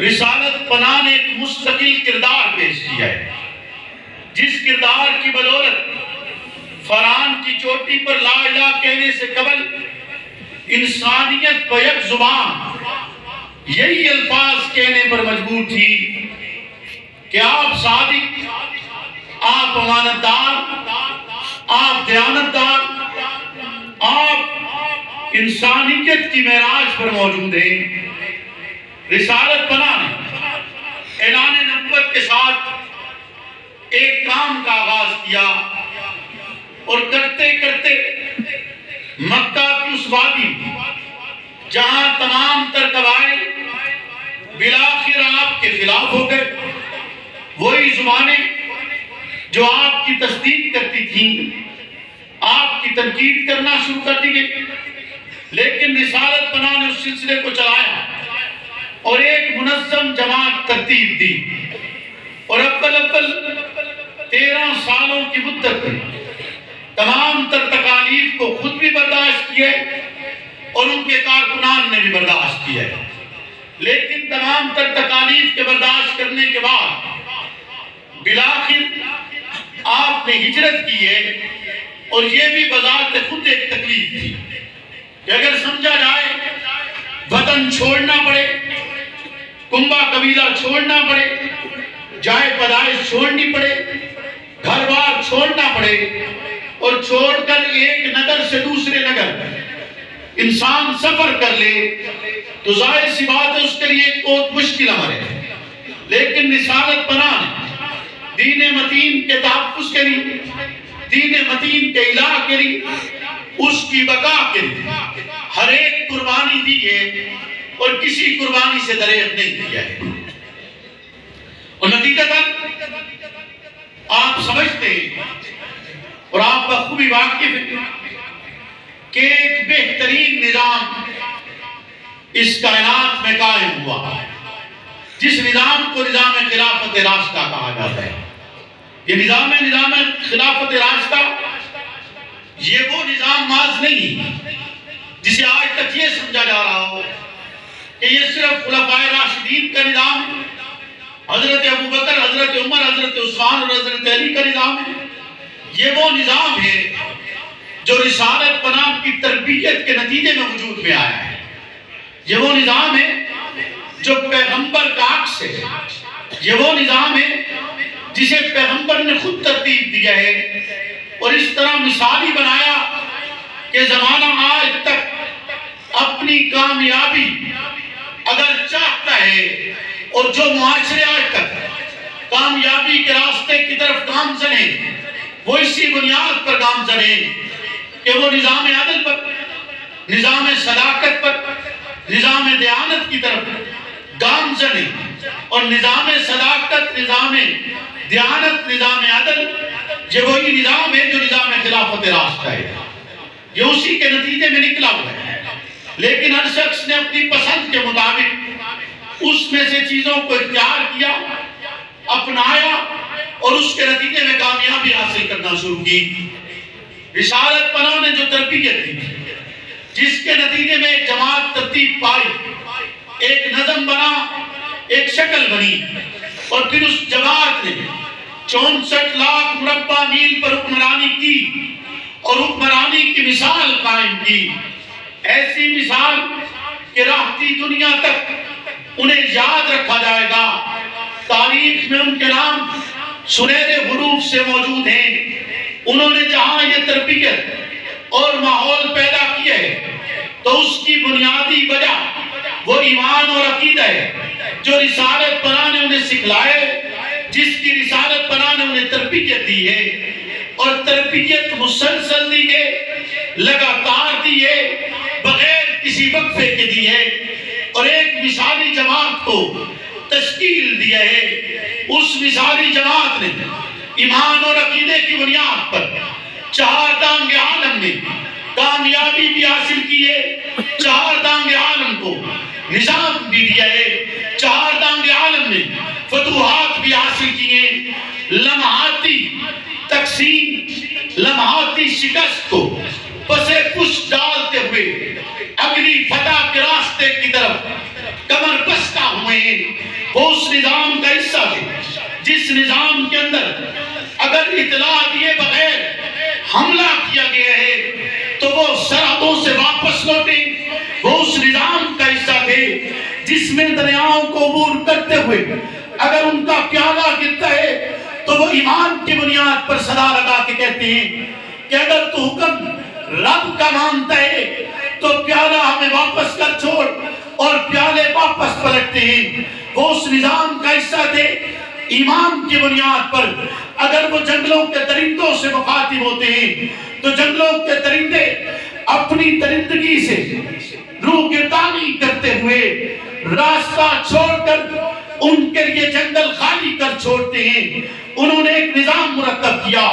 रिसालत पना ने एक मुस्तकिल किरदार पेश किया है, जिस किरदार की बदौलत फरान की चोटी पर ला कहने से कबल इंसानियत बैक ज़ुबान यही अल्फाज कहने पर मजबूर थी कि आप सादिक, आप अमानतदार, आप दयानतदार, आप इंसानियत की महराज पर मौजूद हैं। रिसालत बना ने ऐलान नबूत के साथ एक काम का आगाज़ किया और करते करते मक्का की उस वादी जहाँ तमाम तर कबाइल बिलाखिर आपके खिलाफ हो गए, वही जुबाने जो आपकी तस्दीक करती थी, आपकी तनकीद करना शुरू कर दी गई। लेकिन रिसालत बना ने उस सिलसिले को चलाया। और एक मुनजम जमात तरतीब दी। और अब्बल अब्बल तेरह सालों की मुद्दत तमाम तर तकालीफ को खुद भी बर्दाश्त किए और उनके कारकुनान ने भी बर्दाश्त किया लेकिन तमाम तर तकालीफ के बर्दाश्त करने के बाद बिलाखिर आपने हिजरत की है और ये भी बाज़ार खुद एक तकलीफ़ थी कि अगर समझा जाए, वतन छोड़ना पड़े कुंभा कबीला छोड़ना पड़े, जाए पदाइश छोड़नी पड़े घर बार छोड़ना पड़े, और छोड़कर एक नगर से दूसरे नगर। इंसान सफ़र कर ले तो ज़ाहिर सी बात है उसके लिए बहुत मुश्किल अमर है। लेकिन निशानत बना दीन मतीन के तहफ़ के लिए, दीन मतीन के इलाह के लिए, उसकी बका के लिए, हर एक कुर्बानी दी है। और किसी कुर्बानी से दरेज नहीं किया है। और नतीजतन आप समझते हैं, और आप बखूबी वाकिफ कि एक बेहतरीन निज़ाम इस कायनात में कायम हुआ। है जिस निज़ाम को निज़ाम खिलाफत रास्ता कहा जाता है, ये निज़ाम निज़ाम खिलाफत रास्ता। ये वो निज़ाम माज नहीं जिसे आज तक ये समझा जा रहा हो कि ये सिर्फ़ खुलफाए राशिदीन का निज़ाम है। हज़रत अबू बकर, हज़रत उमर, हज़रत उस्मान और हज़रत अली का निज़ाम है। ये वो निज़ाम है जो रिसालत पनाम की तरबियत के नतीजे में वजूद में आया है। ये वो निज़ाम है जो पैगंबर का अक्स है। ये वो निज़ाम है जिसे पैगंबर ने खुद तरतीब दिया है और इस तरह मिसाली बनाया कि जमाना आज तक अपनी कामयाबी अगर चाहता है और जो मुआशरे आज तक कामयाबी के रास्ते की तरफ़ काम चले, वो इसी बुनियाद पर काम चले कि वो निज़ाम आदल पर, निज़ाम सदाकत पर, निज़ाम दयानत की तरफ़ गाम चले और निज़ाम सदाकत, निज़ाम दयानत, निज़ाम आदल ये वही निज़ाम है जो निज़ाम खिलाफत रास्ता है। ये उसी के नतीजे में निकला हुआ है। लेकिन हर शख्स ने अपनी पसंद के मुताबिक उसमें से चीज़ों को इख्तियार किया, अपनाया और उसके नतीजे में कामयाबी हासिल करना शुरू की। रिसालत पना ने जो तरबियत दी, जिसके नतीजे में एक जमात तरतीब पाई, एक नजम बना, एक शक्ल बनी और फिर उस जमात ने चौसठ लाख मुरब्बा मील पर हुक्मरानी की और हुक्मरानी की मिसाल कायम की। ऐसी मिसाल कि रहती दुनिया तक उन्हें याद रखा जाएगा। तारीख में उनके नाम सुनहरे हरूफ से मौजूद हैं। उन्होंने जहाँ ये तरबियत और माहौल पैदा किया है तो उसकी बुनियादी वजह वो ईमान और अकीदा है, जो रिसालत बना ने उन्हें सिखलाए, जिसकी रिसालत बना ने उन्हें तरबियत दी है। और तरबियत मुसलसल दी है लगातार दी है बगैर किसी वक्फे के दी है और एक मिसाली जमात को तश्कील दिया है। उस मिसाली जमात ने ईमान और अकीदे की बुनियाद पर चार दांग आलम में कामयाबी भी हासिल की है। चार दांग आलम को निज़ाम भी दिया है। चार दांग आलम ने फतुहात भी हासिल किए लम्हाती तकसीम, लम्हाती शिकस्त को पसे पुश डालते हुए अगली फतह के रास्ते की तरफ़ कमर बस्ता हुए वो उस निज़ाम का हिस्सा थे, जिस निज़ाम के अंदर अगर इतला दिए बगैर हमला किया गया है तो वो सरहदों से वापस लौटे। वो उस निज़ाम का हिस्सा थे, जिसमें दरियाओं को अबूर करते हुए अगर उनका प्याला गिरता है तो वो ईमान की बुनियाद पर सदा लगा के कहते हैं कि अगर तू हुक्म रब का मानता है तो प्याला हमें वापस कर छोड़ और प्याले वापस पलटते हैं। वो उस निज़ाम का हिस्सा थे, ईमान की बुनियाद पर। अगर वो जंगलों के दरिंदों से मुखातिब होते हैं तो जंगलों के दरिंदे अपनी दरिंदगी से रूह गिरदानी करते हुए रास्ता छोड़कर उनके लिए जंगल खाली कर छोड़ते हैं। उन्होंने एक निज़ाम मुरतब किया।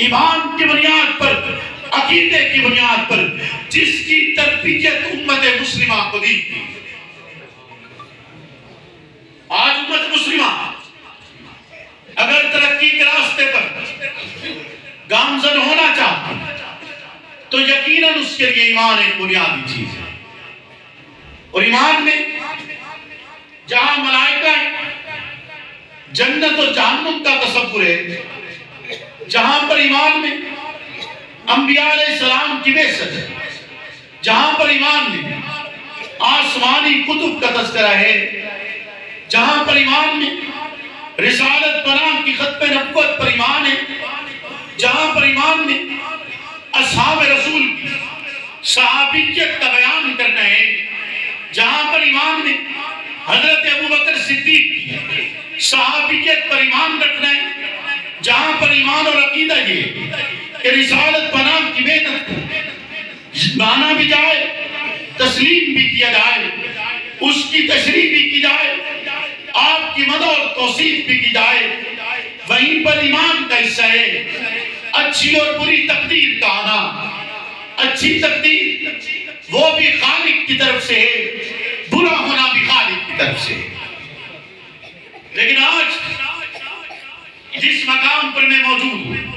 ईमान की बुनियाद पर अकीदे की बुनियाद पर जिसकी तरबियत उम्मत मुस्लिमा को दी आज उम्मत मुस्लिमा, अगर तरक्की के रास्ते पर गामजन होना चाहती तो यकीनन उसके लिए ईमान एक बुनियादी चीज़ है। और ईमान में जहाँ मलाइका जन्नत और जहन्नुम का तस्वुर है, जहाँ पर ईमान में अंबिया सलाम की बेसत है, जहाँ पर ईमान में आसमानी कुतुब का तस्करा है, जहाँ पर ईमान में रिसालत बनाम की खत नबुत पर ईमान है, जहाँ पर ईमान में असहाब रसूल की सहाबियत का बयान करना है, जहाँ पर ईमान में हज़रत अबू बकर सिद्दीक की सहाबियत पर ईमान रखना है, जहाँ पर ईमान और अकीदा ये कि रिसालत बनाम की मेहनत माना भी जाए, तस्लीम भी किया जाए, उसकी तशरी भी की जाए, आपकी मदद और तोसीफ भी की जाए, वहीं पर ईमान का हिस्सा है। अच्छी और बुरी तकदीर का आना। अच्छी तकदीर, वो भी खालिक की तरफ़ से है, बुरा होना भी खालिक की तरफ़ से है। लेकिन आज, जिस मकाम पर मैं मौजूद हूँ